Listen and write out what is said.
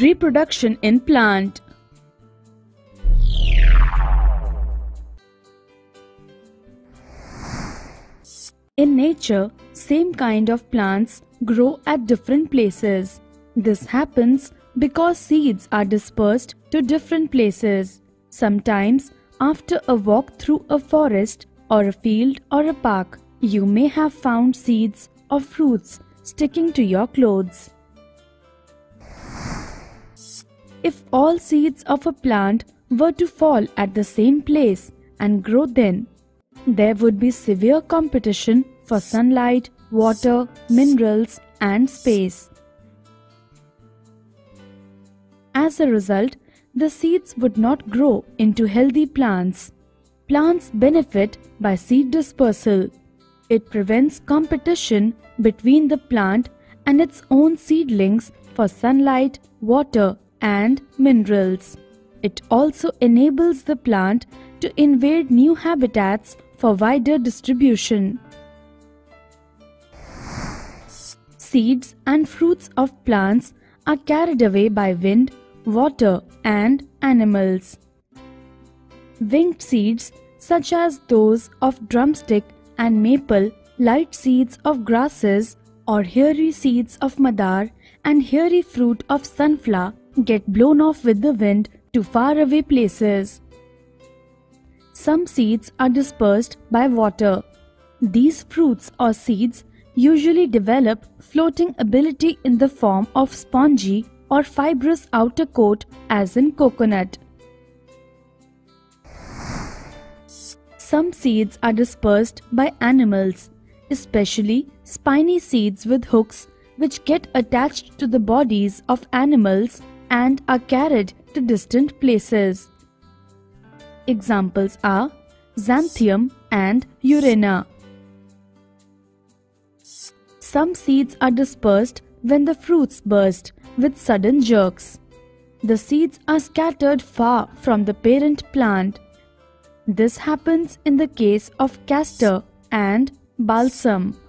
Reproduction in plant In nature, same kind of plants grow at different places. This happens because seeds are dispersed to different places. Sometimes, after a walk through a forest or a field or a park, you may have found seeds of fruits sticking to your clothes. If all seeds of a plant were to fall at the same place and grow then, there would be severe competition for sunlight, water, minerals, and space. As a result, the seeds would not grow into healthy plants. Plants benefit by seed dispersal. It prevents competition between the plant and its own seedlings for sunlight, water, and minerals. It also enables the plant to invade new habitats for wider distribution. Seeds and fruits of plants are carried away by wind, water, and animals. Winged seeds, such as those of drumstick and maple, light seeds of grasses, or hairy seeds of madar, and hairy fruit of sunflower, get blown off with the wind to faraway places. Some seeds are dispersed by water. These fruits or seeds usually develop floating ability in the form of spongy or fibrous outer coat as in coconut. Some seeds are dispersed by animals, especially spiny seeds with hooks which get attached to the bodies of animals and are carried to distant places. Examples are Xanthium and Urena. Some seeds are dispersed when the fruits burst with sudden jerks. The seeds are scattered far from the parent plant. This happens in the case of castor and balsam.